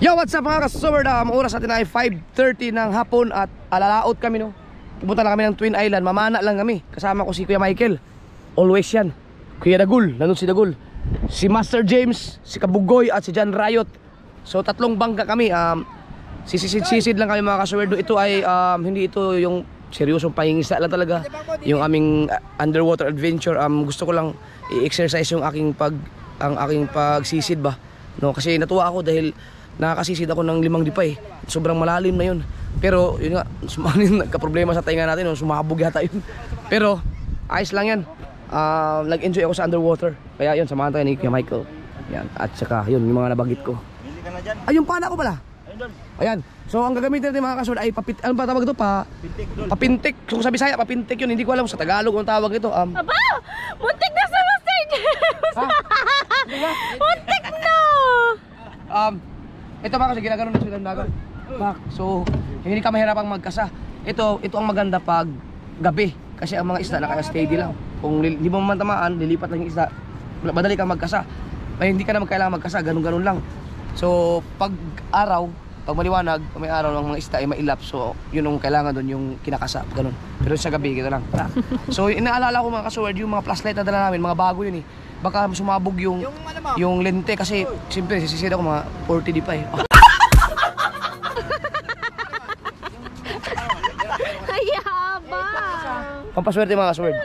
Yo, what's up mga ka-super Ang oras natin ay 5.30 ng hapon at alalaot kami no. Pupunta lang kami ng Twin Island, mamana lang kami. Kasama ko si Kuya Michael. Always yan. Kuya Dagul, nandun si Dagul. Si Master James, si Kabugoy at si John Riot. So tatlong bangka kami. Um, sisid-sisid lang kami mga ka-super Ito ay um, hindi ito yung seryosong pahingisa lang talaga. Yung aming uh, underwater adventure. Um, gusto ko lang i-exercise yung aking pag ang aking pagsisid ba. No, kasi natuwa ako dahil nakakasisid ako ng limang dipay. Sobrang malalim na yun. Pero yun nga, sumanin nagka-problema sa tainga natin, no? sumabog yata yun. Pero ayos lang yan. Uh, nag-enjoy ako sa underwater. Kaya yun, samahan tayo ni Kuya Michael. Yan. At saka yun, yung mga nabagit ko. Ay, yung pana ko pala. Ayan. So ang gagamitin natin mga kasunod ay papit ano ba tawag ito? Pa papintik. Kung sa Bisaya papintik 'yun. Hindi ko alam sa Tagalog ang tawag ito. Um, Aba! Muntik na sa James! Muntik na! um ito mga kasi ginagano na sa dagat. Bak. So hindi ka mahirapang magkasa. Ito ito ang maganda pag gabi kasi ang mga isda naka-steady lang. Kung hindi mo man tamaan, lilipat lang yung isda. Madali kang magkasa. Ay hindi ka na kailangan magkasa, ganun-ganun lang. So pag araw, pag maliwanag, may araw ng mga isda ay mailap. So yun ang kailangan doon yung kinakasa, ganun. Pero sa gabi, gito lang. So inaalala ko mga kasuward, yung mga flashlight na dala namin, mga bago yun eh. Baka sumabog yung yung lente kasi siyempre sisisid ako mga 40 di pa eh. Hayaba! Pampaswerte mga kasuward.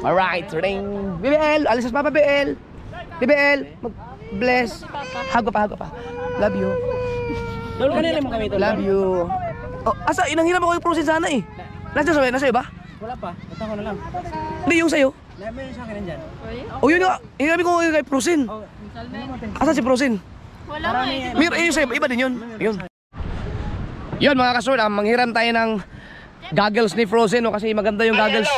Alright, ring. BBL, alis sa papa BBL. BBL, mag-bless. Hago pa, hago pa. Love you. Lolo kanina mo kami ito. Love you. Oh, asa, inanghiram ako yung prosin sana eh. Nasaan sa'yo? Nasa'yo ba? Wala pa. Ito ko na lang. Hindi, yung sa'yo. Meron sa akin nandyan. Oh, yun nga. Inanghiram ko kay Prosin. Oh, Asa si Prosin? Wala nga eh. Mir, eh, yung sa'yo, iba din yun. Yun. Yun mga kasunod, ah, manghiram tayo ng goggles ni Frozen no? kasi maganda yung goggles.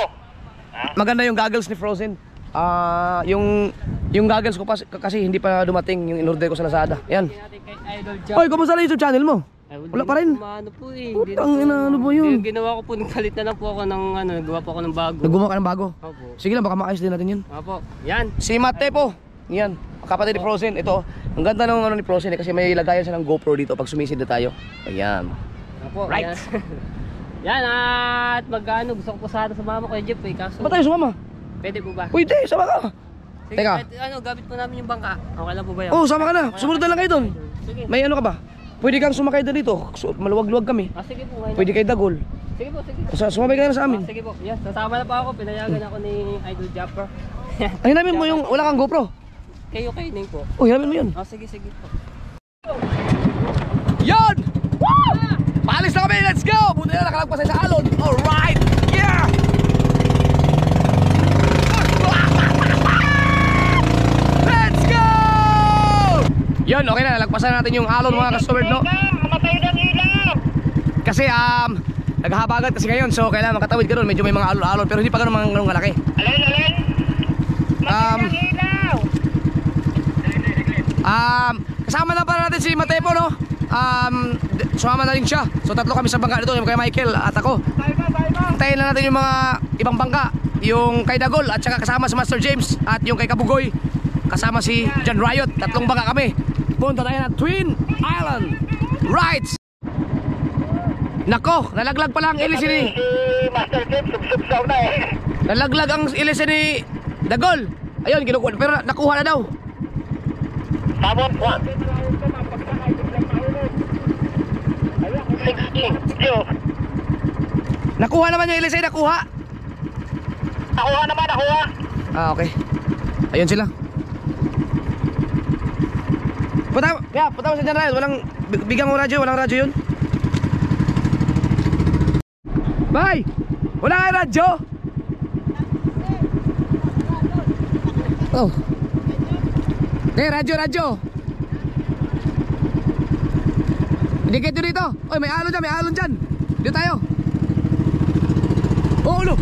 Maganda yung goggles ni Frozen. Ah, yung yung goggles ko pas, kasi hindi pa dumating yung in-order ko sa Lazada. Yan. Hoy, kumusta na YouTube channel mo? Wala pa rin. Ano po eh. Putang ina, ano ba yun? Ginawa ko po, nagpalit na lang po ako ng ano, nagawa po ako ng bago. Naggumawa ka ng bago. Opo. Sige lang, baka maayos din natin yun. Opo. Yan. Si Mate po. Yan. Kapatid ni Frozen. Ito. Ang ganda ng ano ni Frozen eh, kasi may lagayan siya ng GoPro dito pag sumisid na tayo. Ayan. Opo. Right. Yan. at magkano gusto ko po sana sumama ko kay Jeff eh. Kaso, Ba't tayo sumama? pwede po ba? Pwede, sama ka. Sige, teka. kahit ano, gamit po namin yung bangka. Okay lang po ba? Oo, oh, sama ka na. Sumunod na lang kayo doon. Sige. May ano ka ba? Pwede kang sumakay doon dito. Su- Maluwag-luwag kami. Ah, sige po. Pwede. Pwede kay Dagol. Sige po, sige. Sa sumabay ka na sa Ah, amin. sige po. Yes, sasama na po ako. Pinayagan ako ni Idol Japper. Ay, namin mo yung wala kang GoPro. Kayo kayo din po. Oh, hiramin mo yun. Ah, sige, sige po. Yan! Woo! Paalis na kami, let's go! Buti na nakalagpas tayo sa alon. Alright! Yeah! Let's go! Yan, okay na. Nalagpasan natin yung alon mga customer, no? Kasi, um, naghahabagat kasi ngayon. So, kailangan makatawid ka doon. Medyo may mga alon-alon. Pero hindi pa ganun mga ganun kalaki. Alin, alin? Um, Ilaw! Um, kasama na pala natin si Matepo, no? Um, sumama na rin siya. So tatlo kami sa bangka dito, yung kay Michael at ako. Hintayin lang natin yung mga ibang bangka. Yung kay Dagol at saka kasama si Master James at yung kay Kabugoy. Kasama si John Riot. Tatlong bangka kami. Punta tayo na Twin Island. Right! Nako, nalaglag pala ang ilis ni... Si Master Kim, sub-sub na eh. Nalaglag ang ilis ni Dagol. Ayun, kinukuha. Pero nakuha na daw. Sabon po. 16. Yo. Nakuha naman yung ilis ay nakuha. Nakuha naman, nakuha. Ah, okay. Ayun sila. Punta, yeah, punta mo sa dyan. Walang, bi- bigyan mo radyo, walang radyo yun. Bye! Wala kang radyo? Oh. Eh, radyo, radyo. Hindi kayo dito. Oy, may alon dyan, may alon dyan. Dito tayo. Oh, ulo.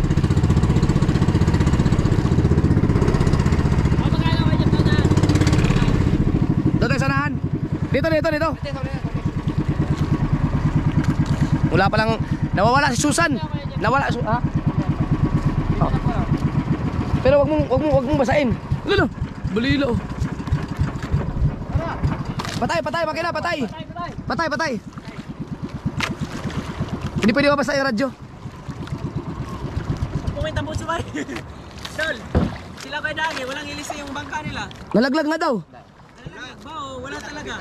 Doon tayo sanahan. Dito, dito, dito. Wala pa lang, nawawala si Susan. Nawala, su ha? Oh. Pero wag mong, wag mong, wag mong basain. Lalo, balilo. Patay, patay, makina, patay. Patay, patay. Hindi pwede mabasa yung radyo. Pumunta po si Mari. Tol, sila kay Dagi, walang ilisa yung bangka nila. Nalaglag na daw. Wala talaga?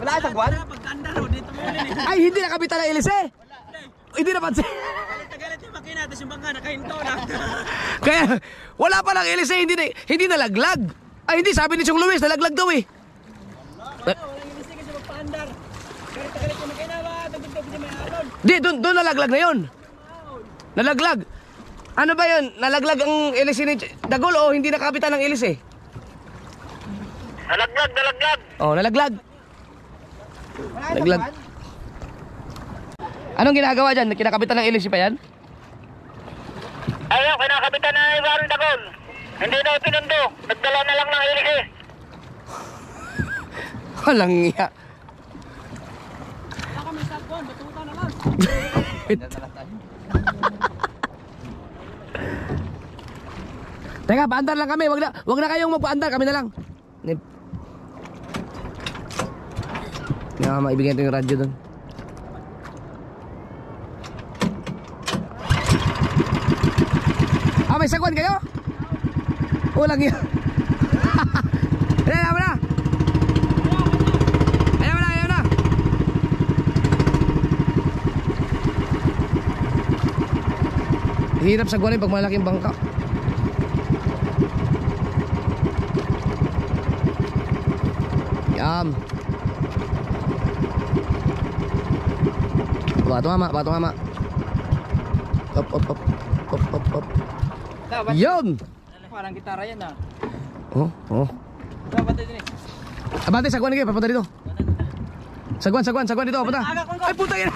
Wala sa kwan? Pagkanda ro, dito mo ulit eh. Ay, hindi nakabitan ng ilis eh. Hindi napansin. Galit-galit yung makina, tapos yung bangka nakahinto na. Kaya, wala pa ng ilis eh. Hindi, na, hindi nalaglag. Ay, hindi. Sabi ni Chong Luis, nalaglag daw eh. Wala, walang ilisa kasi magpaandar. Galit-galit yung makina ba? Tagod-tagod yung may alon. Di, doon, doon nalaglag na yun. Nalaglag. Ano ba yun? Nalaglag ang ilis ni Dagol o hindi nakabitan ng ilis eh? Nalaglag, nalaglag. Oh, nalaglag. Nalaglag. Anong ginagawa dyan? Kinakabitan ng ilis pa yan? Ayaw, kinakabitan na ni Warren Dagol. Hindi na pinundo. Nagdala na lang ng ilis eh. Walang iya. Kami sa kwan, batuta na lang. Teka, paandar lang kami. Wag na, wag na kayong magpaandar. Kami na lang. Nga, maibigyan ito yung radyo doon. Ah, may sagwan kayo? Walang yun. Ayaw mo na. Ayaw mo na, ayaw na. Hirap sagwanin pag malaking bangka. Yam. Bato mama, bato mama. Up, up, up. Up, up, up. Dapat, Yun! parang gitara yan ah. Oh, oh. Dapat din eh. Abante, sagwan kayo, papunta dito. Sagwan, sagwan, sagwan dito, papunta. Ay, puta yan.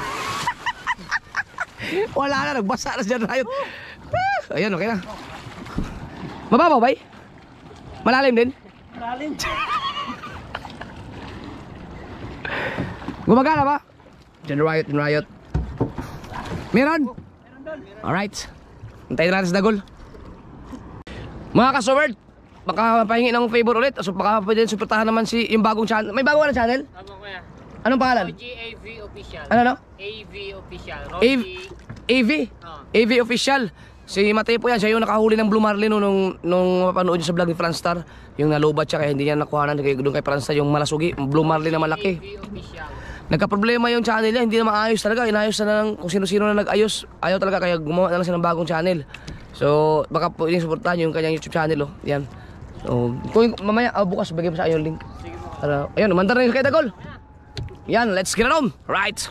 Wala na, nagbasa na siya. Ah, Ayan, okay na. Mababaw, bay? Malalim din? Malalim. Gumagana ba? Gen riot, gen riot. Meron? Alright. Antayin natin sa Dagol. Mga kasowerd, baka pahingi ng favor ulit. So baka pwede suportahan naman si yung bagong channel. May bago na channel? Tama ko yan. Anong pangalan? OGAV official. Ano no? AV official. AV, Rocky. AV, Oh. AV official. Si Mateo po yan, siya yung nakahuli ng Blue Marlin no, nung, nung mapanood niyo sa vlog ni Franstar. Yung nalubat siya kaya hindi niya nakuhanan kaya doon kay Franstar yung malasugi, Blue Marlin na malaki. AV official. Nagka-problema yung channel niya, hindi na maayos talaga. Inayos na lang kung sino-sino na nag-ayos. Ayaw talaga kaya gumawa na lang siya ng bagong channel. So, baka pwedeng supportahan yung kanyang YouTube channel, oh. Yan. So, kung mamaya, ah, bukas, bigay mo sa akin yung link. Para, ayun, umandar na yung kay Dagol. Yan, let's get on. Right!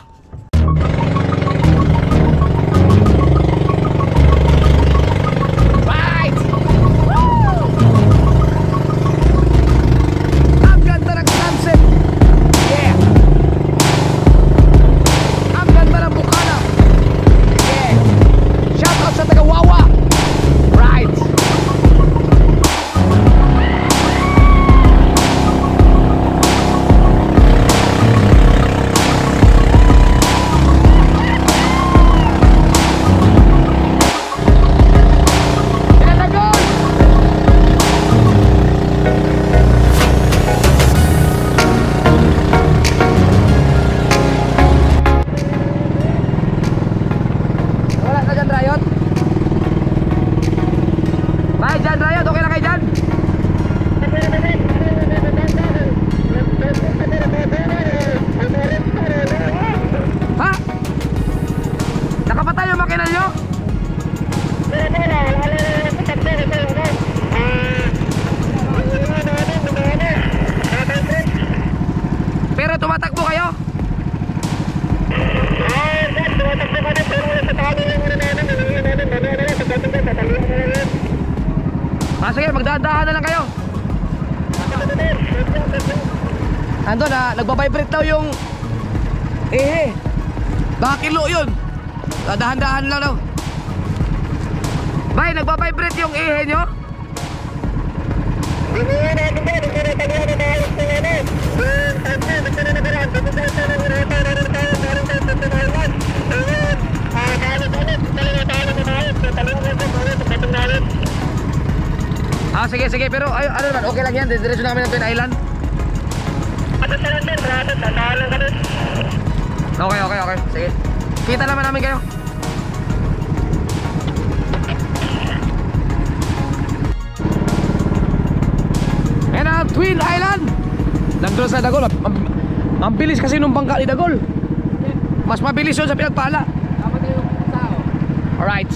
Ando na, nagbabibrate daw yung eh Baka kilo yun. Dadahan-dahan lang daw. Bay, nagbabibrate yung ihe nyo? Ah, sige, sige. Pero ay, ano naman, okay lang yan. Diretso namin ng Twin Island. Okay, okay, okay. Sige. Kita naman namin kayo. Ayan na, Twin Island! Nandun sa Dagol. Ang, bilis kasi nung bangka ni Dagol. Mas mabilis yun sa pinagpala. Dapat yung tao. Alright.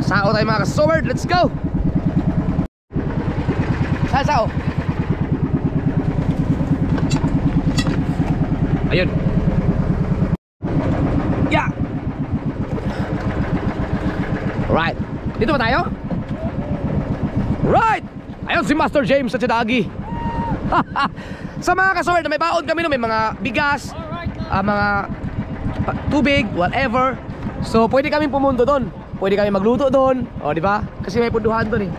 Sao tayo mga kasoward. Let's go! Saan sao? Ayun. Yeah! Right. Dito ba tayo? Right! Ayun si Master James at si Dagi. Sa mga kasoward na may baon kami no, may mga bigas, ah, mga tubig, whatever. So, pwede kami pumunto doon. Pwede kami magluto doon. O, di ba? Kasi may punduhan doon eh.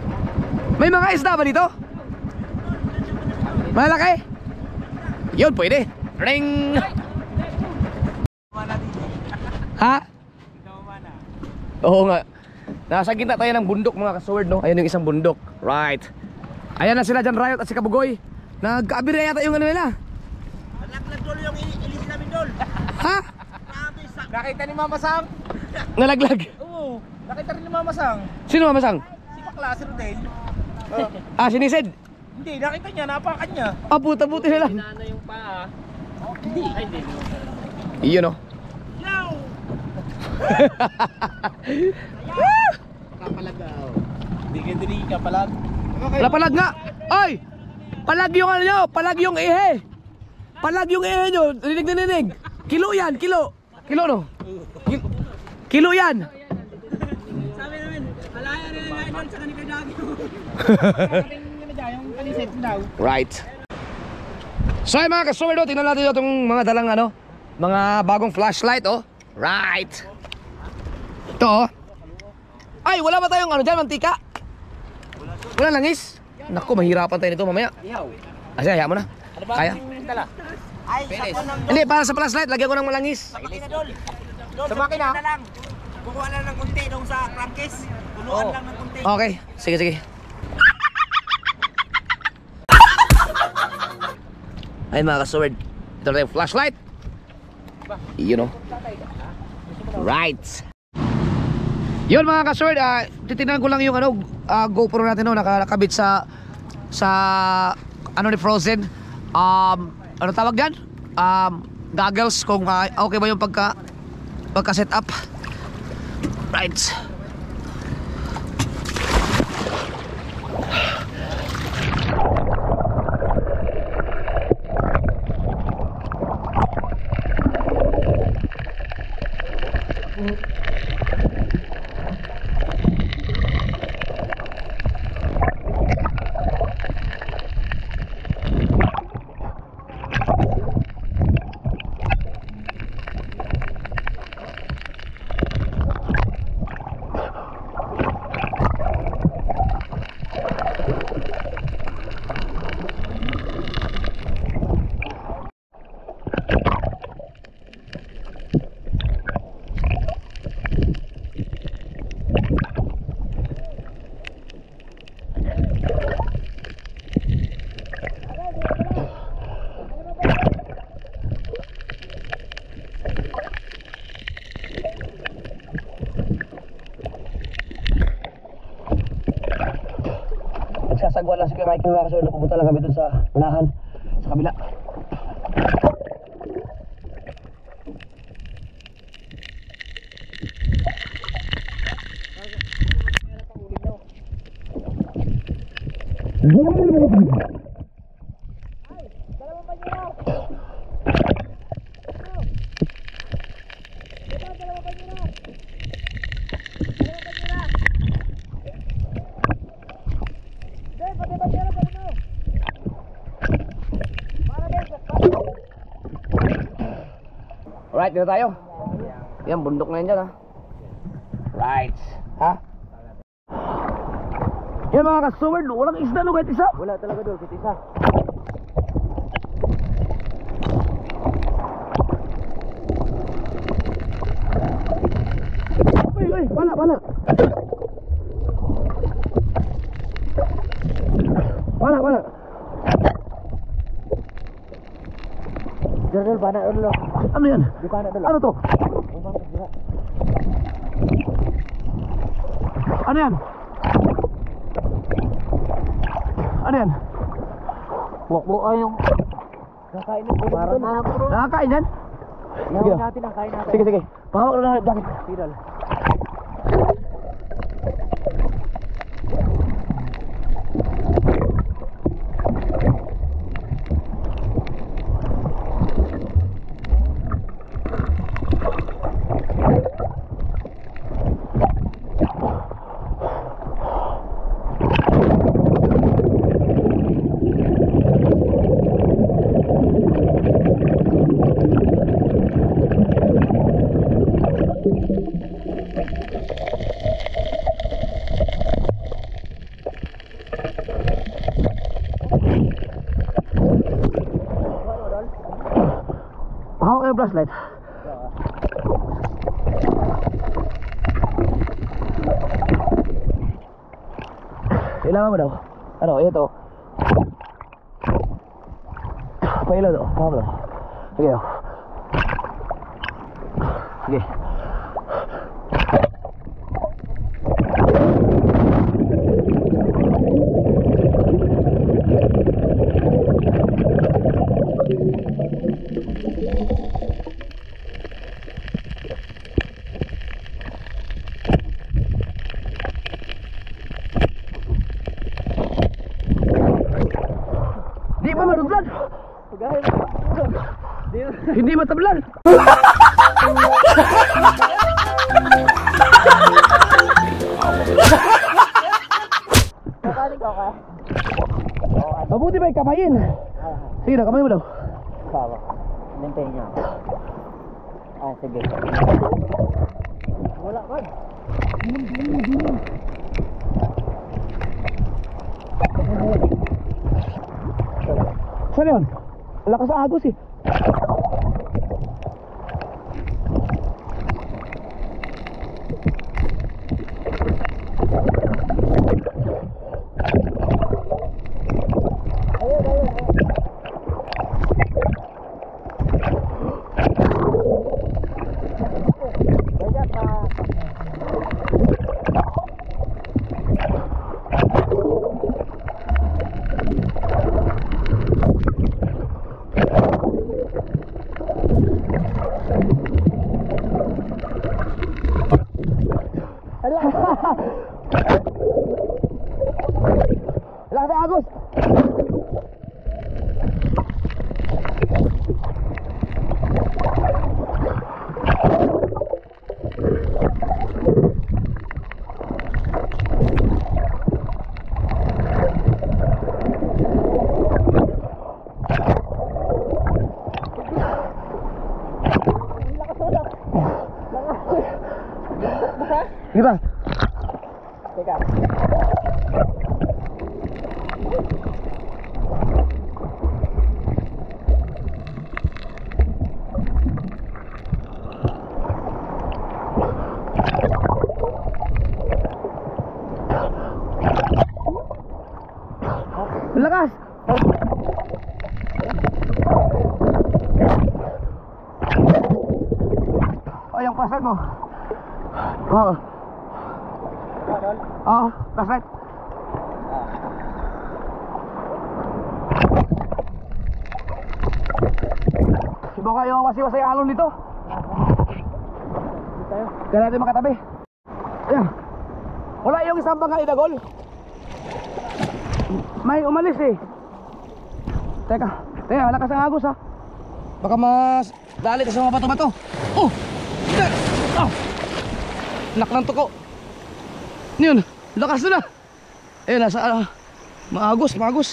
May mga isda ba dito? Malaki? Yun, pwede. Ring! Ha? Oo nga. Nasa gitna tayo ng bundok mga kasword, no? Ayun yung isang bundok. Right. Ayan na sila dyan, Riot at si Kabugoy. Nagkaabira yata yung ano nila. Nalaglag dol yung ilis namin dol. Ha? Nakita ni Mama Sang? Nalaglag. Oo, nakita rin ni Mama Sang. Sino mamasang? Si Bakla, si Rodel. Ah, sinisid. Hindi, nakita niya, napakan niya. Ah, puta, buti na lang. Inana yung paa. Hindi. Hindi. Iyon, no? Yow! Kapalagaw. Hindi ka dili ka palag. Wala palag nga. Ay! Palag yung ano nyo, palag yung ihe. Palag yung ihe nyo, rinig na rinig. Kilo yan, kilo. Kilo no? Kilo, kilo yan. Sabi namin, malaya rin ang idol sa kanila. Yung palisit daw. Right. So ay mga kasuwer do, tingnan natin itong mga dalang ano, mga bagong flashlight oh. Right. Ito oh. Ay, wala ba tayong ano dyan, mantika? Wala langis? Naku, mahirapan tayo nito mamaya. Asa, hayaan mo na. Kaya? Sakto ng Hindi, para sa flashlight, lagyan ko ng malangis. makina dol. Dol, Sa makina? na lang. Kukuha lang ng kunti dong sa crankcase. Tuluan Oo. lang ng kunti. Okay, sige, sige. Ay mga kasword, ito na yung flashlight. You know. Right. Yun mga kasword, ah, titignan ko lang yung ano, ah, GoPro natin no, naka- nakabit sa sa ano ni Frozen. Um, ano tawag yan? Um, goggles kung ah, okay ba yung pagka pagka set up. Right. Magsasagwa lang si Kuya Michael kasunod. Pupunta lang kami dun sa unahan. Sa kabila. Alright, dito tayo. Yan, bundok na yan dyan ha. Right. Ha? Yan mga ka-sword, walang isda no kahit isa. Wala talaga doon. Kahit isa. Uy, uy, wala, wala. Wala, wala. Jardel, bana ulo. Ano yan? Ano to? Ano yan? Ano yan? Wak-wak ay yung... Kakain ng bro. Nakakain yan? Sige. Sige, sige. Pahawak na lang jacket. Viral. Pahawak na yung flashlight. Kailangan mo daw. Ano, ito. Pailaw daw. Pahawak daw. Sige daw. Sige. Di ba madudlan? Hindi matablan. Kakain ka ka? Mabuti ba kamayin? Sige na, kamay mo daw. Sawa. Nintay niya. Ah, sige. Wala ba? Saan yun? Lakas agos eh. Yung bangka idagol. May umalis eh. Teka, teka, lakas ang agos ha. Baka mas dali ka sa mga bato-bato. Oh! Teka! Oh! Nak ng tuko. Yun, lakas na. Eh, nasa, uh, maagos, maagos.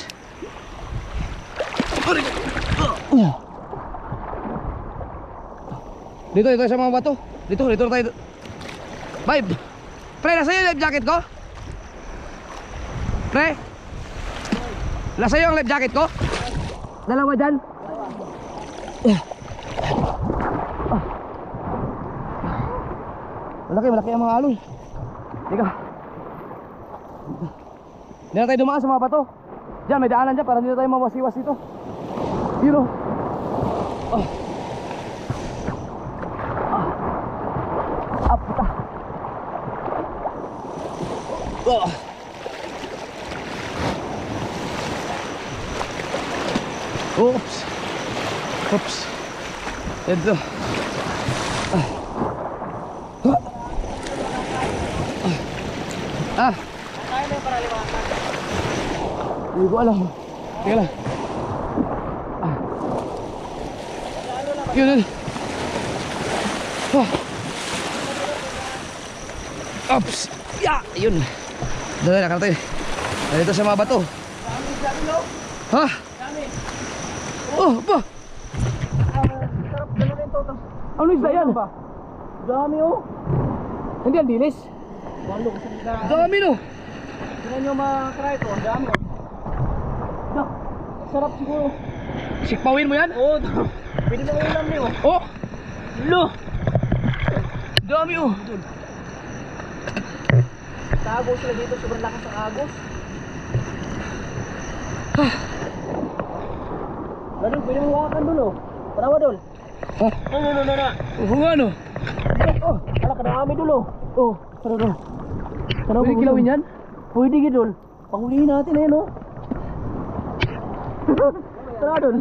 Oh. Dito, dito sa mga bato. Dito, dito tayo. Vibe. Pre, nasa yung life jacket ko? Pre, nasa iyo ang life jacket ko? Dalawa dyan? Malaki, malaki ang mga aloy. Ikaw. Hindi na tayo dumaan sa mga bato. Diyan, may daanan dyan para hindi na tayo mawasiwas dito. Yun. Oh. Ah. Ah, puta. Oh. Oops. Ito. Ah. Ah. Ah. Hindi ko alam. Teka lang. Ah. Yun, yun. Ah. Oops. Ya, yun. Dali, nakarata yun. Dito sa mga bato. Ha? Oh, ba? Ano isda yan? Dami oh. Hindi ang dilis. Walo kasi na. Dami no. Tingnan nyo mga try ko. Dami oh. Sarap siguro. Sikpawin mo yan? Oh, pwede na ulam niyo. Oh, Lo. dami oh. Tago sila dito. Sobrang lakas ng agos. Lalo, pwede mo hawakan dun oh. Parawa dun. Oh, No, no, no, no, no. Oh nga no. Oh, ala kadami dun oh. Oh, tara dun. Tara, Pwede kilawin yan? Pwede dun. Pangulihin natin eh, no? Tara dun.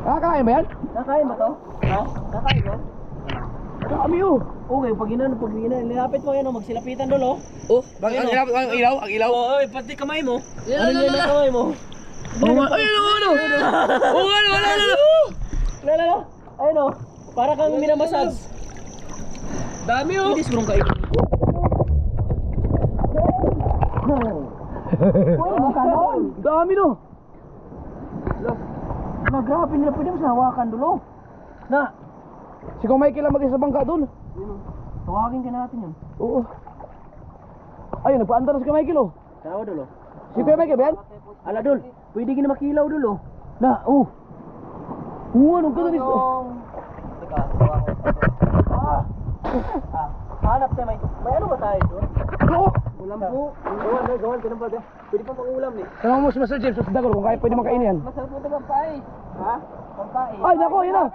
Nakakain ba yan? Nakain ba to? Ha? Nakain ba? Dami oh. Okay, pag ina, pag ina, nilapit mo yan, oh, magsilapitan dun, oh. Oh, bakit ang ilaw? Ang ilaw? Ang ilaw? Oo, oh, pati kamay mo. Ano yun ang kamay mo? Oh, nga. Ay, ano, ano? Oh, ano, ano, ano? Lala, lala. Ayun, oh. Para kang minamassage. Dami oh. Hindi sigurong kayo. Uy, makanon. Dami no. Na, grabe nila. Pwede mo sa hawakan dulo. Na, Si Kong Michael ang mag-isa bangka doon. tawagin ka natin yun. Oo. Ayun, nagpaandar na si Kuya Michael oh. Tawa dulo. Si Kuya Michael ba yan? Ala, dul. Pwede ka na makilaw dulo. Na, oh. Oo, anong ganda nito? Ah. Hanap tayo may... May ano ba tayo doon? Oo. Ulam po. Gawan, gawan, gawan. Ganun ba? Pwede pa pang ulam eh. Tanong mo si Master James sa Dagol kung kaya pwede makain yan. Masarap mo ito pampais. Ha? Pampais. Ay, nako, yun na.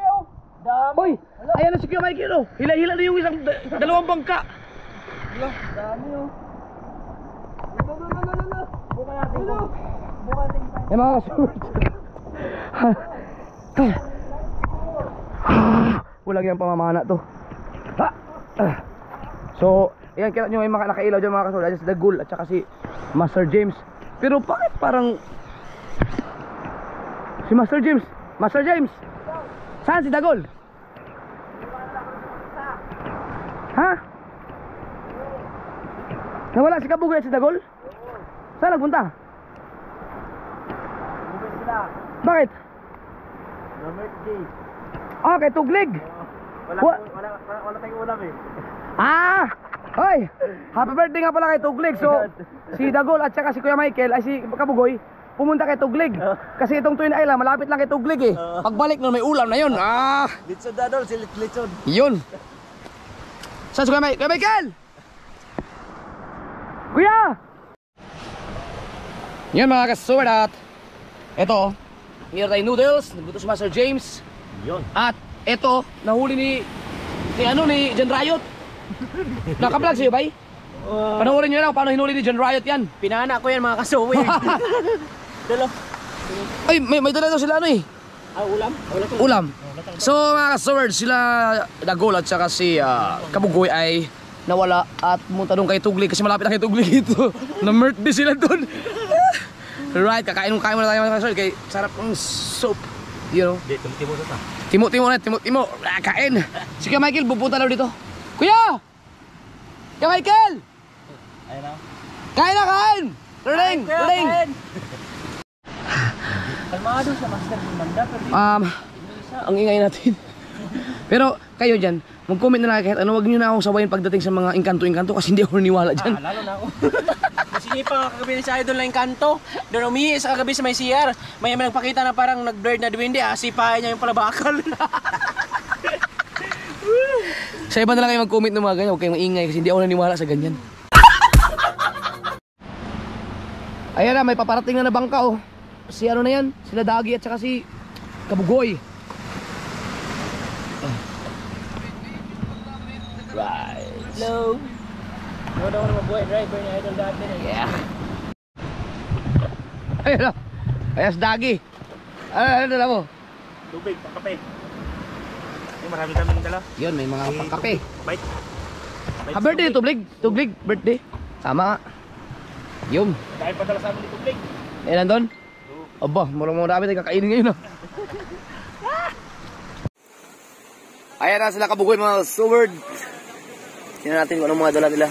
Dami. Hoy, ayan na si Kuya Michael oh. Hila-hila na yung isang da- dalawang bangka. Dami oh. Lalo, lalo, lalo, lalo. Buka natin ko. Buka natin. Eh mga kasurd. Walang yung pamamana to. So, yan kaya nyo may mga nakailaw dyan mga kasurd. Ayan si Dagul at saka si Master James. Pero bakit parang... Si Master James. Master James! Saan si Dagol? Ha? Nawala si Kabugoy at si Dagol? Saan nagpunta? Bakit? Birthday. Ah, kay Tuglig. Wala, Wa- wala, wala, wala tayong ulam eh. Ah! Hoy! Happy birthday nga pala kay Tuglig. So, si Dagol at saka si Kuya Michael ay si Kabugoy pumunta kay Tuglig. Kasi itong Twin Island malapit lang kay Tuglig eh. Pagbalik nun may ulam na yun. Ah! Litson dadol, si Litson. Yun. Saan si Kuya, Mi- Kuya Michael? Kuya! Yan mga kasuwad at ito, meron tayong noodles, nagluto si Master James. Yun. At ito, nahuli ni ni ano ni John Riot. Naka-vlog sa'yo, bay? Panoorin nyo lang paano hinuli ni John Riot yan. Pinana ko yan mga kasuwi. Dalo. Ay, may, may dala daw sila ano eh. Ah, ulam? To. Ulam. So mga ka-sword, sila Dagol at saka si ah, Kabugoy ay nawala at pumunta doon kay Tugli kasi malapit na kay Tugli dito. Na-murt sila doon. right, kakain kain muna tayo mga ka-sword kay sarap ng soup. You know? Di, tumiti mo sa Timo, timo na, timo, timo. Ah, kain. Si Kuya Michael, pupunta daw dito. Kuya! Kuya Michael! Ayun na. Kain na, kain! Ruling, ruling! Kalmado sa master ng banda. Pero Um, ang ingay natin. Pero kayo dyan, mag-comment na lang kahit ano, wag nyo na akong sabayin pagdating sa mga inkanto-inkanto kasi hindi ako naniwala dyan. Ah, lalo na ako. Nasinipa nga kagabi sa idol na yung kanto. Doon umihi sa kagabi sa may CR. May may nagpakita na parang nag-blurred na duwende. Ah, sipahin niya yung palabakal. Sa iba na lang kayo mag-comment ng mga ganyan, huwag kayong maingay kasi hindi ako naniwala sa ganyan. Ayan na, may paparating na na bangka oh. Si ano na yan, sila Dagi at saka si Kabugoy. Right. Hello. Ano daw naman buhay driver ni idol dati na. Yeah. Ayun na. Ayan si Dagi. Ano, ano dala mo? Tubig, pangkape. Yung marami kami dala. Yun, may mga pangkape. Bite. Ha, birthday, tublig. Tublig, birthday. Tama nga. Yun. Dahil padala sa amin ni tubig. Eh, nandun? Aba, murang mga dami tayo kakainin ngayon ah. Ayan na sila kabugoy mga sword. Tingnan natin kung anong mga dala nila.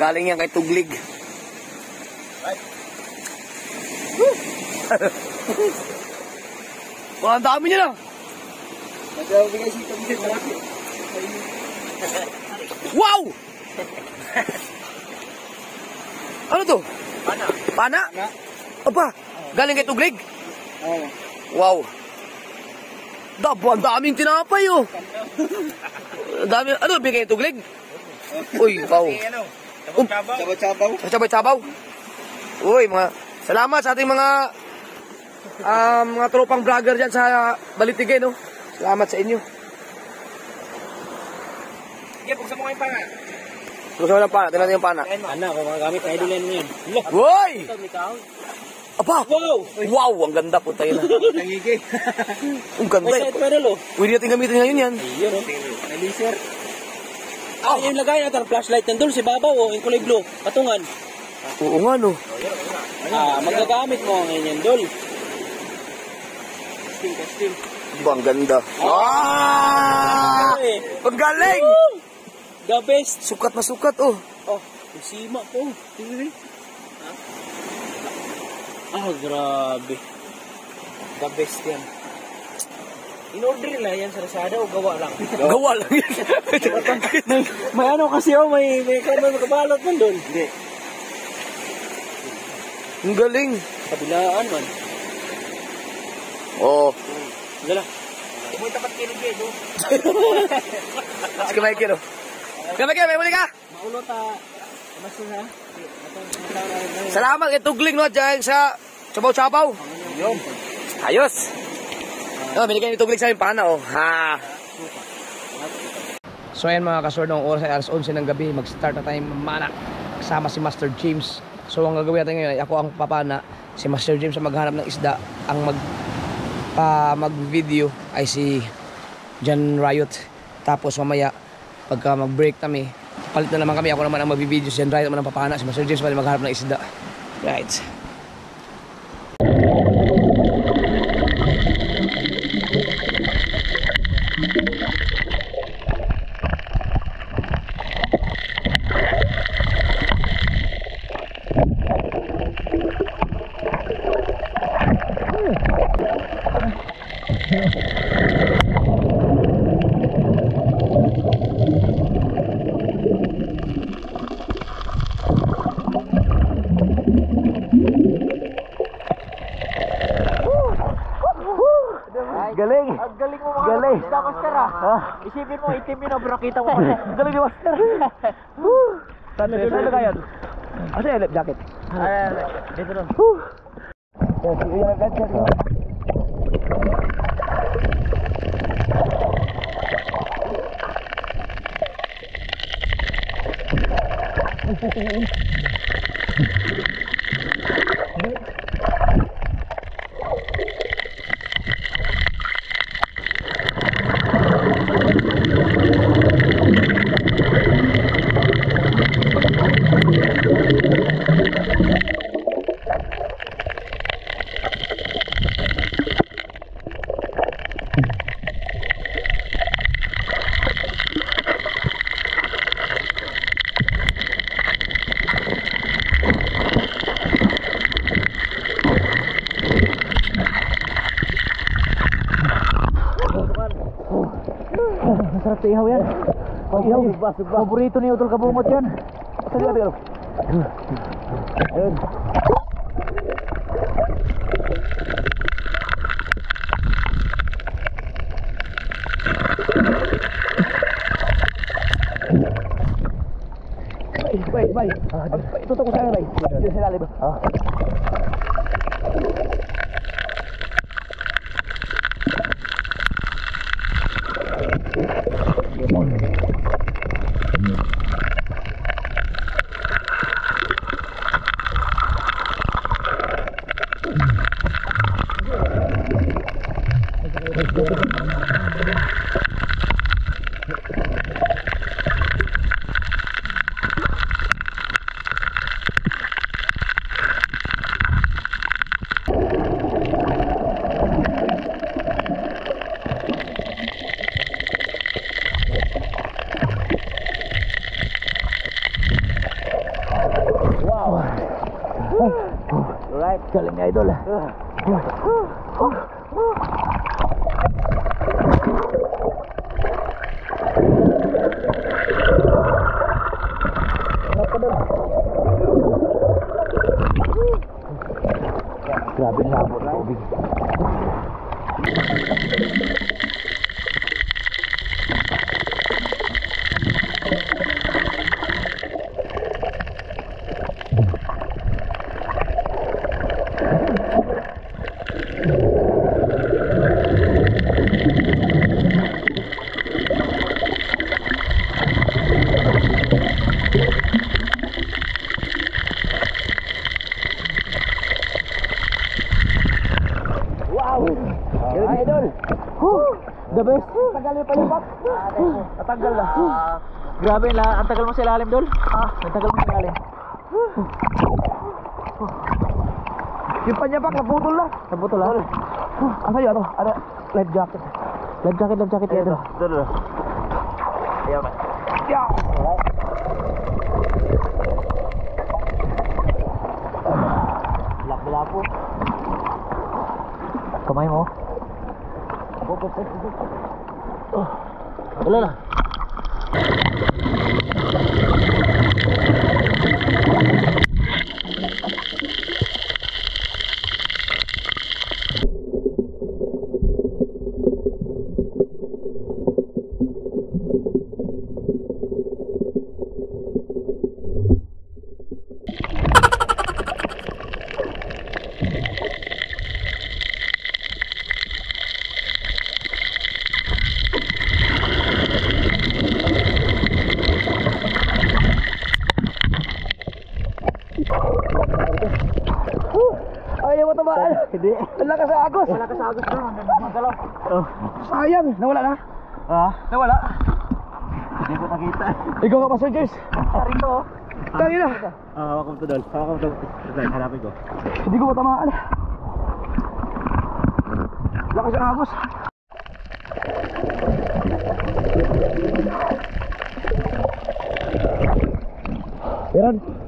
Galing yan kay Tuglig. Woo! Wah, ang dami niya na. Wow! ano to? Pana. Pana? Aba, galing kay Tuglig? Oo. Wow. Dabo, ang daming tinapay oh. Ang dami, ano, bigay Tuglig? Uy, wow. Ano? Um, Sabaw-sabaw. Sabay-sabaw. Uy, mga, salamat sa ating mga, ah, mga tropang vlogger dyan sa Balitige, no? Salamat sa inyo. Sige, buksan mo kayong pana. Gusto mo ng pana, tingnan natin yung pana. Ana, kung mga gamit idol yan mo yan. Look. Uy! Aba! Wow! Wow, ang ganda po tayo na. Nangigi. Ang ganda. Side pedal oh. Pwede natin gamitin ngayon yan. Ayun oh. May laser. Ah, yung lagay natin ang flashlight nandun si Babaw oh, yung kulay blue. Patungan. Oo nga, no. Ah, magagamit mo ang yan dol. Testing, testing. Ba, ang ganda. Ah! Eh, Ang galing! the best. Sukat na sukat, oh. Oh, yung sima po. Tingnan Ah, grabe. The best yan. In-order nila yan sa Lazada o gawa lang? Gawa lang yan. may, ano kasi oh, may, may, may makabalot man doon. Hindi. ang galing. Kabilaan man. Oh. Dala. Umuwi tapat kilig eh, no? Si Michael, oh. Kaya Michael, may muli ka. Maulo ta. Mas na. Salamat kay Tugling, no, dyan sa Sabaw-sabaw. Ayos. Oh, binigyan ni Tugling sa amin pana, oh. Ha. So ayan mga kasword, ng oras ay alas 11 ng gabi, mag-start na tayong mamana kasama si Master James. So ang gagawin natin ngayon ay ako ang papana, si Master James ang maghanap ng isda, ang mag pa mag-video ay si John Riot. Tapos mamaya pagka mag-break kami, palit na naman kami, ako naman ang mag-video, si Riot naman ang papana, si Master James pa rin maghanap ng isda. Right. Isipin mo, itim yun ang nakita mo. Galing ni Master! Na saan na kaya? Asa yung lip jacket? Ay, dito nun. Yes, yun ang gadget. Masarap sa ihaw yan. Pag ihaw, paborito ni Utol Kabumot yan. Sige, sige. Ayun. Grabe na, ang tagal mo sa ilalim, Dol. Ah, ang tagal mo sa ilalim. Yung panyapak, naputol na. Naputol na? Ang sa'yo, ano? Ano? Life jacket. Life jacket, life jacket. Ito. Dol, dol. Ayaw na. Yeah. Lap-lap po. Kamay mo. Wala na. Ayaw mo tamaan. Hindi. Wala ka sa agos. Wala ka sa agos na. Magalaw. Oh. Sayang. Nawala na. Ah? Nawala. Hindi ko nakita. Ikaw ka pa, Sir James. Rito. Tayo na. Ah, hawak ko to dol. Hawak ko to. Dol, hanapin ko. Hindi ko matamaan. Lakas ang agos. Meron.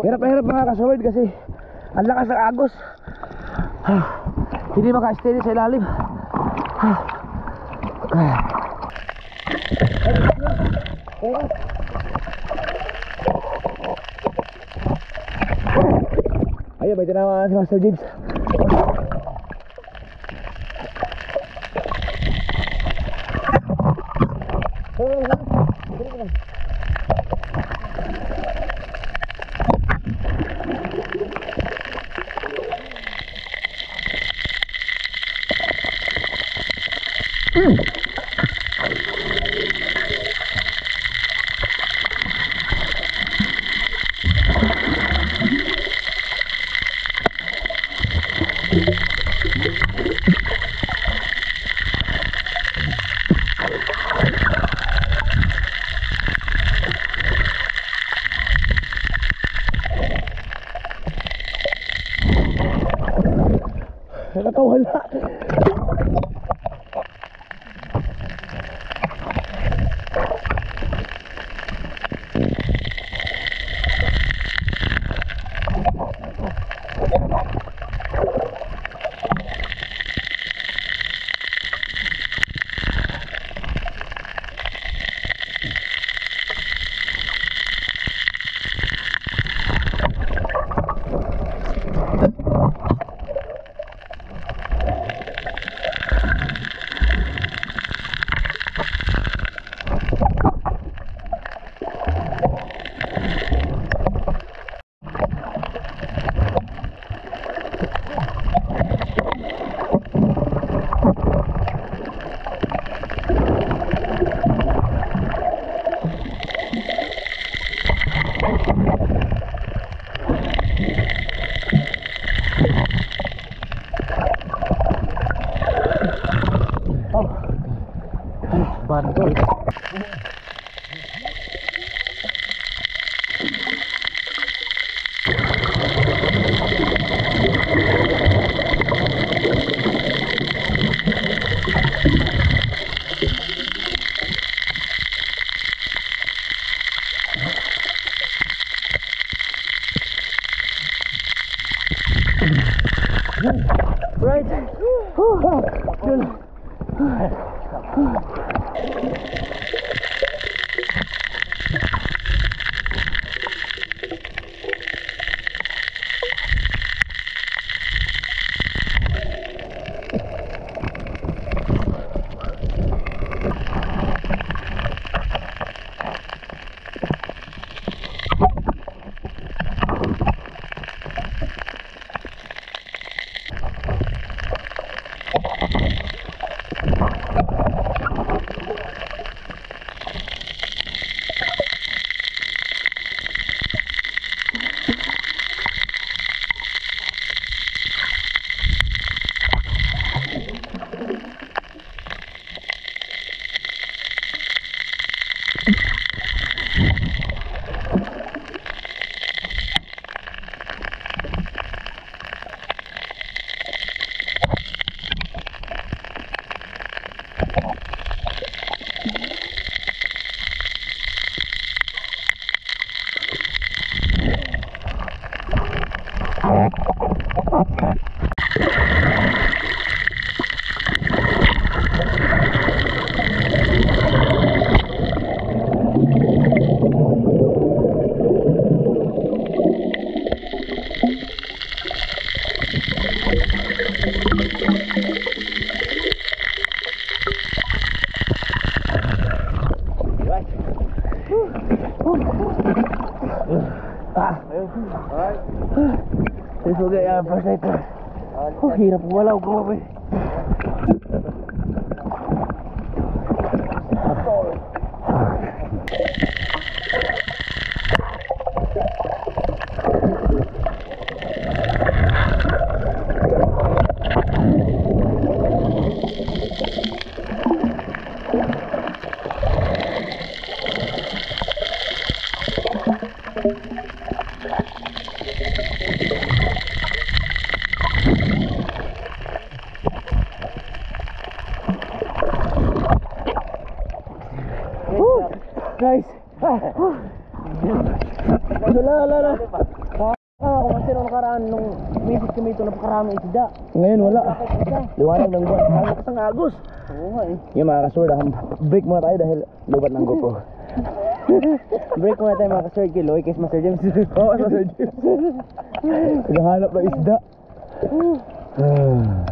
Hirap na hirap mga kasawid kasi ang lakas ng agos. Ah, Hindi maka-steady sa ilalim. May tinawa si Master James. right? Oh, yun. Ito. Oh, hirap wala ko pa. Nice. Wala, wala, wala. Ah, kung kasi nung nakaraan, nung visit kami ito, napakaraming isda. Ngayon, wala. Liwanag ng buwan. Kaya kasang agos. Oo nga eh. Yung mga kasword, ah, break muna tayo dahil lubat ng GoPro. break muna tayo mga kasword kay Loy, kay Master James. Oo, oh, Master James. Naghahanap ng isda. Ah.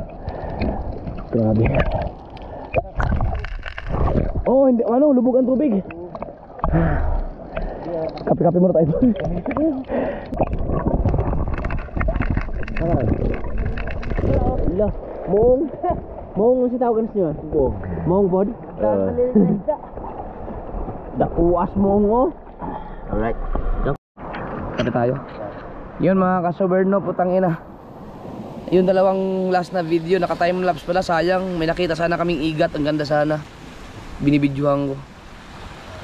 Grabe. Oh, hindi, ano, lubog ang tubig. Kape-kape muna tayo. Ala, moong. Moong ang sitawagan niyo. Oo. Moong bod. Dakuas moong oh. Alright. Kape tayo. Yun mga kasoberno, putang ina. Yung dalawang last na video, naka time lapse pala, sayang. May nakita sana kaming igat, ang ganda sana. Binibidyohan ko.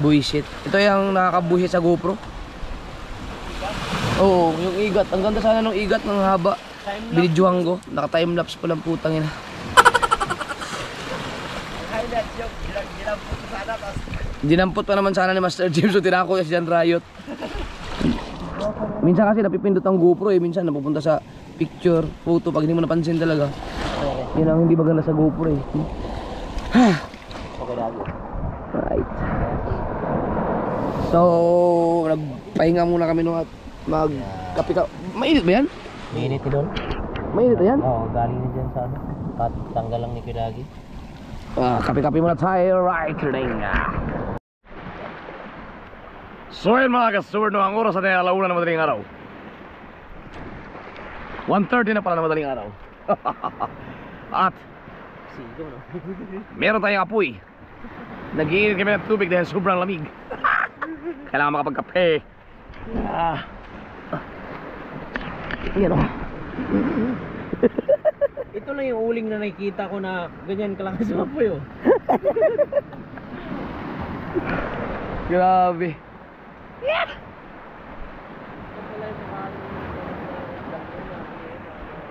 Buisit. Ito yung nakakabuhit sa GoPro. Oo, yung igat. Ang ganda sana ng igat ng haba. Binidyohan ko. Naka time lapse pa lang putang ina. Dinampot pa naman sana ni Master James so tinako si Jan Riot. Minsan kasi napipindot ang GoPro eh, minsan napupunta sa picture, photo pag hindi mo napansin talaga. Yun ang hindi maganda sa GoPro eh. right. So, nagpahinga muna kami nung at mag kape ka. Mainit ba yan? Init doon. Mainit yan? Oo, galing na dyan sa ano. Tanggal lang ni Kidagi. Ah, kape-kape muna tayo right ring. So yun mga kasuward no, ang oras natin alauna na madaling araw. 1.30 na pala na madaling araw. At meron tayong apoy. Nagiinit kami ng tubig dahil sobrang lamig. Kailangan makapagkape. Ah. Yan o. Ito lang yung uling na nakikita ko na ganyan kalakas sa apoy oh. Grabe.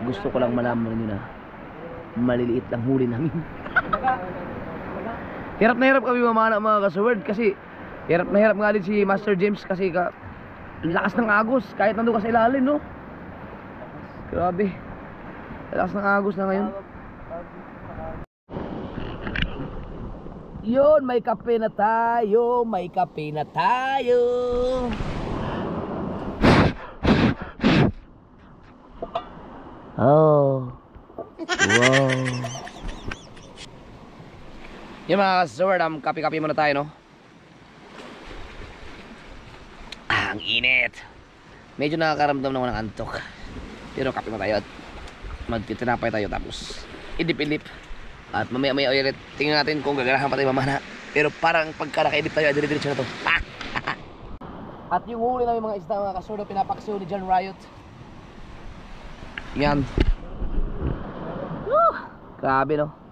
Gusto ko lang malaman nyo na maliliit lang huli namin. hirap na hirap kami mamana mga kasaward kasi hirap na hirap nga din si Master James kasi ka lakas ng agos kahit nandun ka sa ilalim no. Grabe. Lakas ng agos na ngayon. Yun, may kape na tayo, may kape na tayo. Oh. Wow. Yung mga kasword, um, kape-kape muna tayo, no? Ah, ang init. Medyo nakakaramdam na ng antok. Pero kape mo tayo at magtitinapay tayo tapos idip-idip. At mamaya-maya ulit, tingnan natin kung gaganahan pa tayo mamana. Pero parang pagka nakaidip tayo, ay dire-diretso na to. Ah! At yung huli namin mga isda, mga kasurdo, pinapaksiw ni John Riot. Yan. Woo! Grabe no.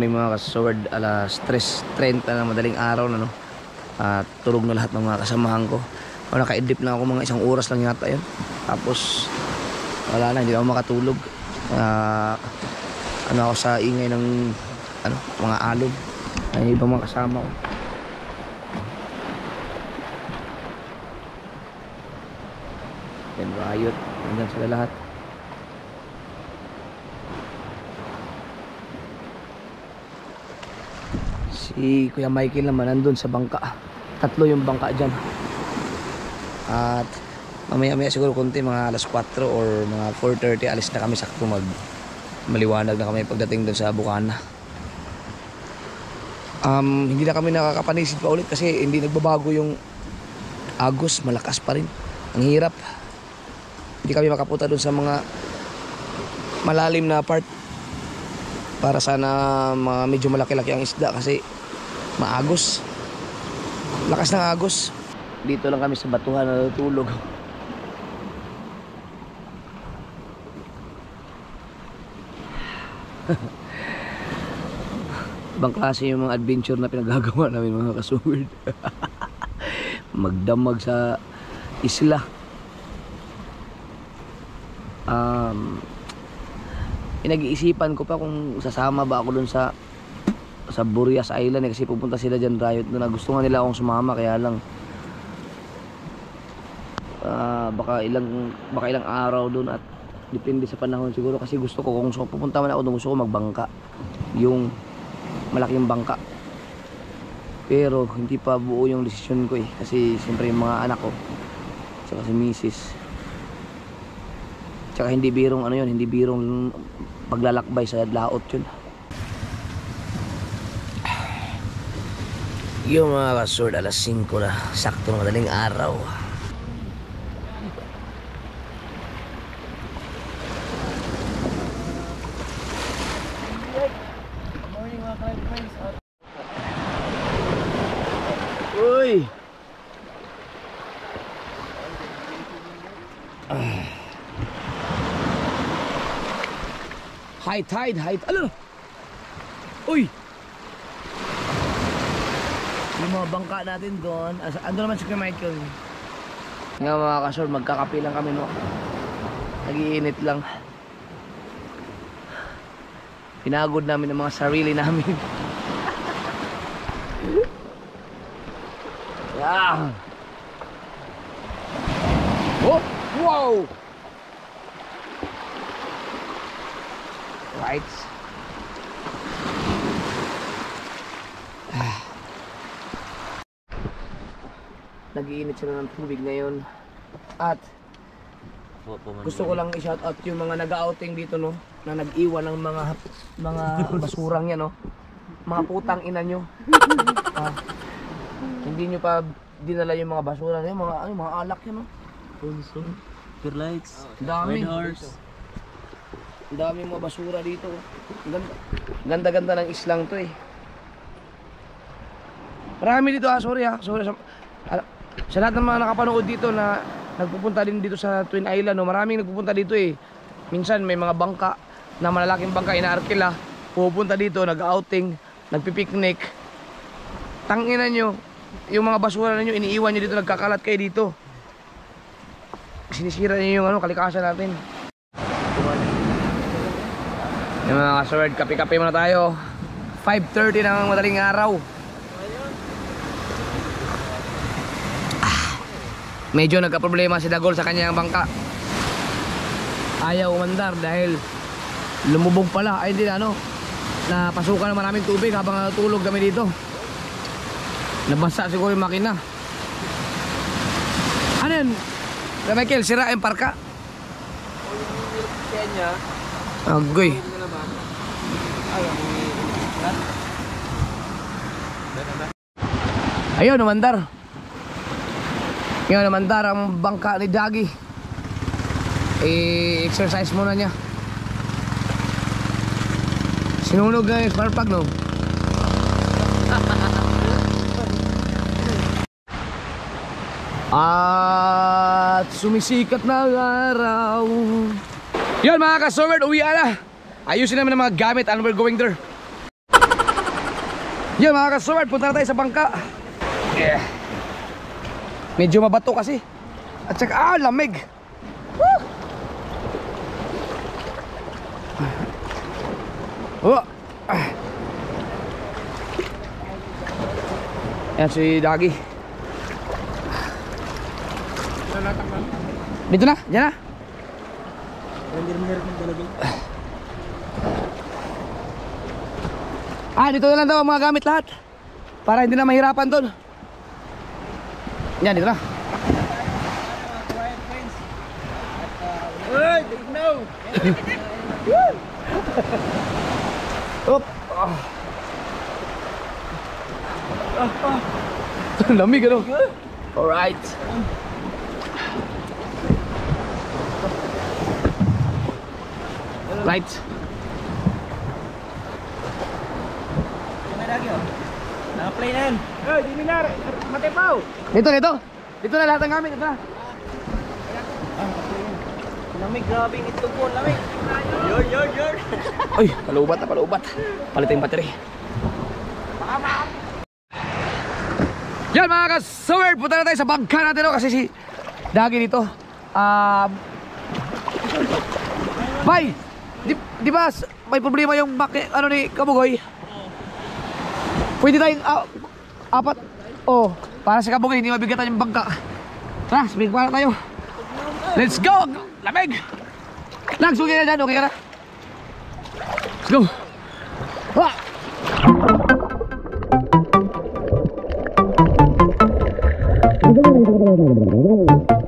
Morning mga kasword. Alas 3.30 na madaling araw na no. At tulog na lahat ng mga kasamahan ko. O naka-edip na ako mga isang oras lang yata yun. Tapos wala na, hindi ako makatulog. Ah, ano ako sa ingay ng ano, mga alon. Ay ibang mga kasama ko. Yan riot. Nandyan sila lahat. Si Kuya Michael naman nandun sa bangka. Tatlo yung bangka dyan. At mamaya maya siguro konti mga alas 4 or mga 4.30 alis na kami sakto mag maliwanag na kami pagdating dun sa Bukana. Um, hindi na kami nakakapanisid pa ulit kasi hindi nagbabago yung agos, malakas pa rin. Ang hirap. Hindi kami makapunta dun sa mga malalim na part para sana mga medyo malaki-laki ang isda kasi maagos. Lakas ng agos. Dito lang kami sa batuhan na natutulog. Ibang klase yung mga adventure na pinagagawa namin mga kasuwid magdamag sa isla. Um, pinag-iisipan ko pa kung sasama ba ako dun sa sa Burias Island eh, kasi pupunta sila dyan riot doon. Na gusto nga nila akong sumama kaya lang ah, baka ilang baka ilang araw doon at depende sa panahon siguro. Kasi gusto ko kung pupunta man ako doon gusto ko magbangka. Yung malaking bangka. Pero hindi pa buo yung desisyon ko eh. Kasi siyempre yung mga anak ko tsaka si misis Tsaka hindi birong ano yun, hindi birong paglalakbay sa laot yun. Yung mga kasord, alas 5 na, sakto madaling araw. Uy! High tide, high tide. Ano? Uy! Yung mga bangka natin doon. Ando naman si Kuya Michael. Nga mga kasor, magkakape lang kami no. Nagiinit lang. Pinagod namin ang mga sarili namin. yeah. Oh! Wow! Right. Nagiinit sila ng tubig ngayon. At gusto ko lang i-shout out yung mga nag-outing dito no na nag-iwan ng mga mga basurang yan no. Mga putang ina nyo. Ah, hindi nyo pa dinala yung mga basura yung mga ano, mga alak yan no. Pure lights. Ang dami. Dami mga basura dito. Ang Ganda. Ganda-ganda ng islang to eh. Marami dito ah, sorry ah. Sorry sa, ala- sa lahat ng mga nakapanood dito na nagpupunta din dito sa Twin Island, no, maraming nagpupunta dito eh. Minsan may mga bangka na malalaking bangka inaarkila, pupunta dito, nag-outing, nagpipiknik. Tanginan nyo, yung mga basura ninyo, iniiwan nyo dito, nagkakalat kayo dito. Sinisira nyo yung ano, kalikasan natin. Yung mga kasword, kape-kape muna tayo. 5.30 ng madaling araw. Ah, medyo nagka-problema si Dagol sa kanyang bangka. Ayaw umandar dahil lumubog pala. Ay hindi na ano. Napasukan ng maraming tubig habang natulog kami dito. Nabasa siguro yung makina. Ano yun? Kuya Michael, sira yung parka. Kenya, Agoy. Ayaw mo Ayun, namandar. Yun, namandar ang bangka ni Dagi. I-exercise muna niya. Sinunog na yung spark plug, no? At sumisikat na araw. Yun mga ka-summer, uwi na. Ayusin naman ang mga gamit and we're going there. Yan mga ka-sword, punta na tayo sa bangka. Yeah. Medyo mabato kasi. At saka, ah, lamig. Woo! Oh. Ah. Yan si Dagi. Dito na, dyan na. Ah, dito na lang daw mga gamit lahat. Para hindi na mahirapan doon. Yan, dito na. Hey, big no! Op. Ah. Lamig ano? Alright. Naka-play na yan. Hey, di minar! Matipaw! Dito, dito. Dito na lahat ng gamit. Dito na. Lamig, grabing itlog po, lamig. Yun, yun, yun. Uy, palubat na, palubat. Palitin yung battery. Yan mga ka-summer, punta na tayo sa bangka natin no, kasi si Dagi dito. Um, Bay, di, di ba may problema yung ano ni Kabugoy? Pwede tayong ah, apat. Oh, para sa Kabugoy, hindi mabigatan yung bangka. Tara, speed pa na tayo. Let's go! Lamig! Lang, sugi na dyan, okay ka na? Let's go! Ah! Lubog,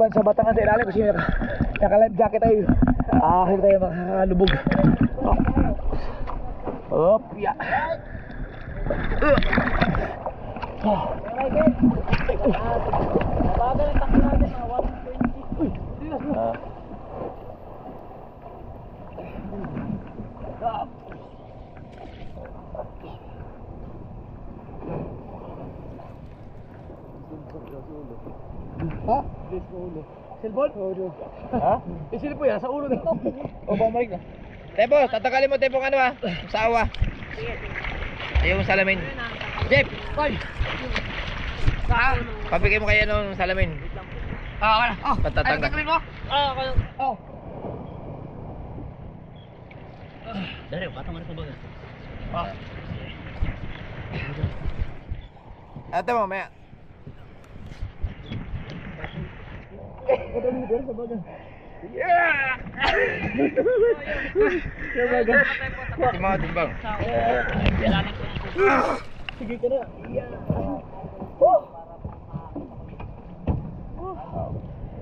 makaliban sa batangan sa ilalim kasi naka, naka life jacket tayo. Ah, hindi tayo makakalubog. Oh. Op, ya. Oh. Ha? Cellphone? Ha? Yung cellphone yan, sa ulo na. O, bumalik na. Tepo, tatakalin mo Tepo ano ah. Sa awa. Yung salamin. Jeep! Five. Saan? Pabigay mo kaya nung salamin. Ah, wala. Oh, Patatanggal. Ay, mo? Ah, ako. Oh. Dari, patong ano ka ba? Ah. Ate mo, maya. Si mga timbang.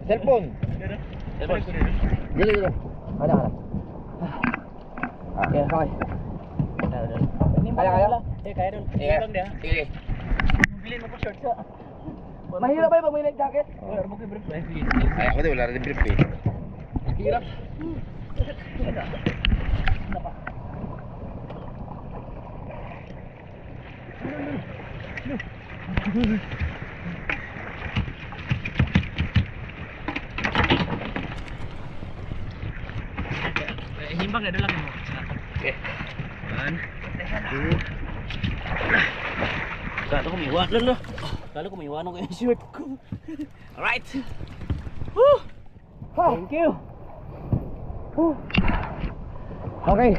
Cellphone. Cellphone. Dili, dili. Ada, ada. Yan, okay. Kaya, kaya? Eh, kaya doon. Sige. Sige. Bilhin mo ko short sa. Mahirap ba yung pag may life jacket? Wala mo kay brief. Ay, ako din, wala rin brief eh. Hirap. Himbang na lang mo. Okay. One. Two. Kala ko may iwan. Lalo. Kala ko may iwanan ko yung shirt ko. Alright. Woo! Thank you. Okay.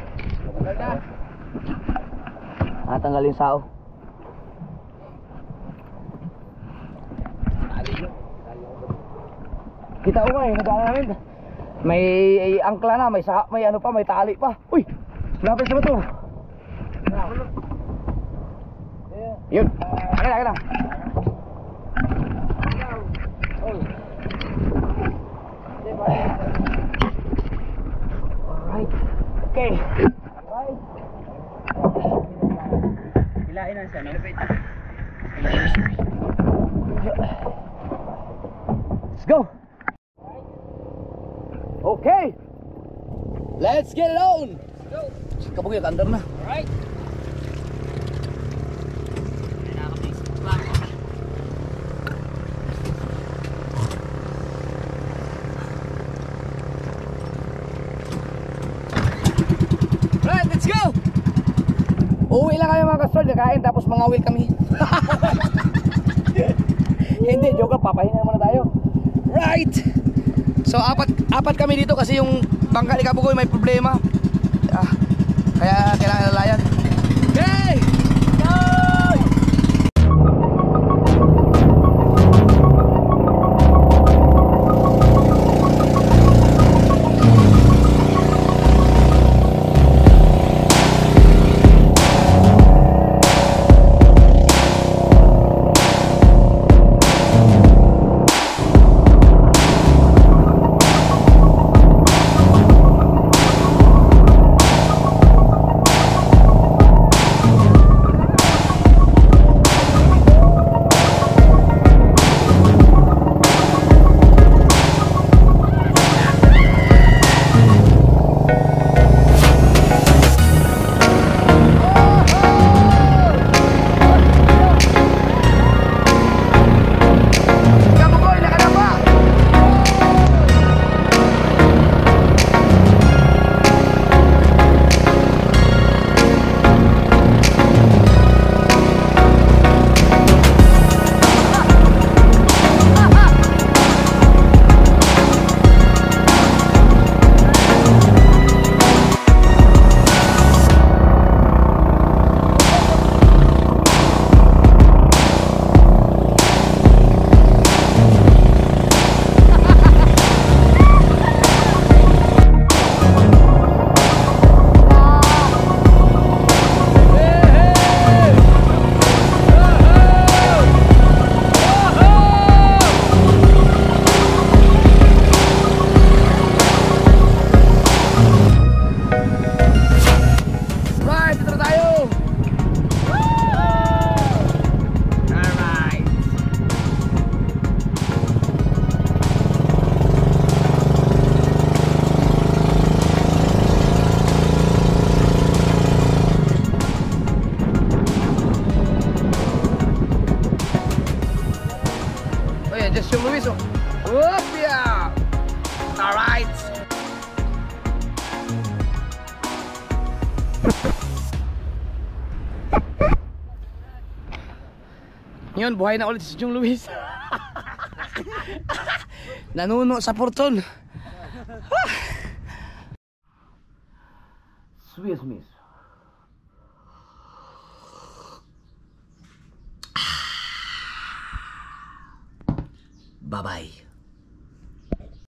Ah, tanggalin sao. Kita ko eh, nagana namin. May angkla na, may may ano pa, may tali pa. Uy! Lapit sa bato. Yun. Akin akin na. Alright. Okay. Hilain na siya, no? Let's go. Okay. Let's get it on. Go. Kabog yung under na. Alright. Right, let's go. Uwi lang kami mga kasol, kakain tapos mangawil kami. Hindi, joke papahinga muna tayo. Right. So apat apat kami dito kasi yung bangka ni Kabugoy may problema. Ah, kaya kailangan nalayan. Ngayon, buhay na ulit si Jung Luis. Nanuno sa porton.